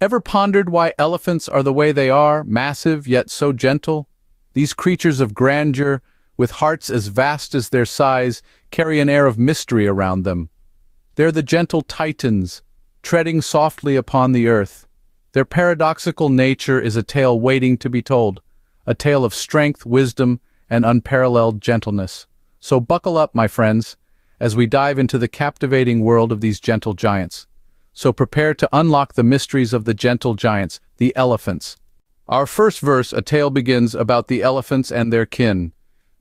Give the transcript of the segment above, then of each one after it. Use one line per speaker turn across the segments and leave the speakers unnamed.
Ever pondered why elephants are the way they are, massive yet so gentle? These creatures of grandeur, with hearts as vast as their size, carry an air of mystery around them. They're the gentle titans, treading softly upon the earth. Their paradoxical nature is a tale waiting to be told, a tale of strength, wisdom, and unparalleled gentleness. So buckle up, my friends, as we dive into the captivating world of these gentle giants so prepare to unlock the mysteries of the gentle giants, the elephants. Our first verse, a tale begins about the elephants and their kin.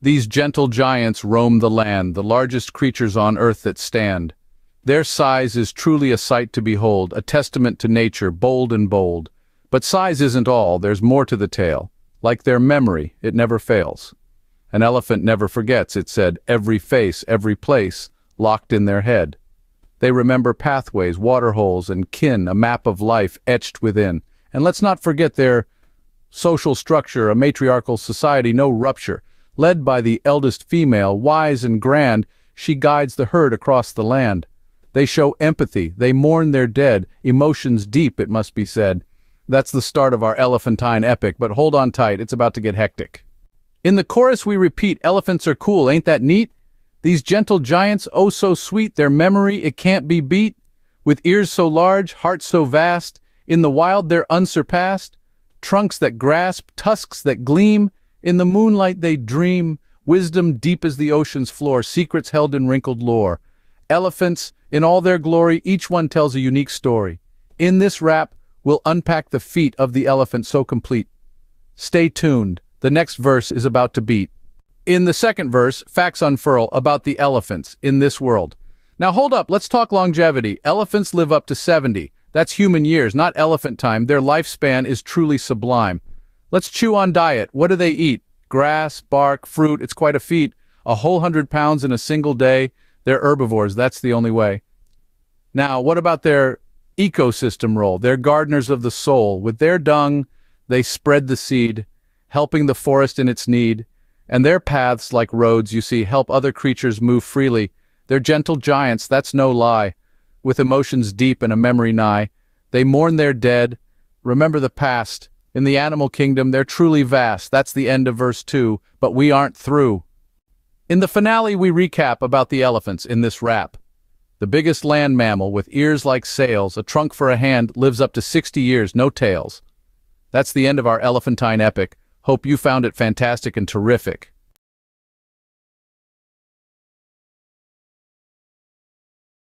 These gentle giants roam the land, the largest creatures on earth that stand. Their size is truly a sight to behold, a testament to nature, bold and bold. But size isn't all, there's more to the tale. Like their memory, it never fails. An elephant never forgets, it said, every face, every place, locked in their head. They remember pathways, waterholes, and kin, a map of life etched within. And let's not forget their social structure, a matriarchal society, no rupture. Led by the eldest female, wise and grand, she guides the herd across the land. They show empathy, they mourn their dead, emotions deep, it must be said. That's the start of our elephantine epic, but hold on tight, it's about to get hectic. In the chorus we repeat, elephants are cool, ain't that neat? These gentle giants, oh so sweet, their memory it can't be beat. With ears so large, hearts so vast, in the wild they're unsurpassed. Trunks that grasp, tusks that gleam, in the moonlight they dream. Wisdom deep as the ocean's floor, secrets held in wrinkled lore. Elephants, in all their glory, each one tells a unique story. In this rap, we'll unpack the feat of the elephant so complete. Stay tuned, the next verse is about to beat. In the second verse, facts unfurl about the elephants in this world. Now hold up, let's talk longevity. Elephants live up to 70. That's human years, not elephant time. Their lifespan is truly sublime. Let's chew on diet. What do they eat? Grass, bark, fruit, it's quite a feat. A whole hundred pounds in a single day. They're herbivores, that's the only way. Now, what about their ecosystem role? They're gardeners of the soul. With their dung, they spread the seed, helping the forest in its need. And their paths, like roads, you see, help other creatures move freely. They're gentle giants, that's no lie. With emotions deep and a memory nigh. They mourn their dead, remember the past. In the animal kingdom, they're truly vast. That's the end of verse 2, but we aren't through. In the finale, we recap about the elephants in this rap. The biggest land mammal, with ears like sails, a trunk for a hand, lives up to 60 years, no tails. That's the end of our elephantine epic. Hope you found it fantastic and terrific.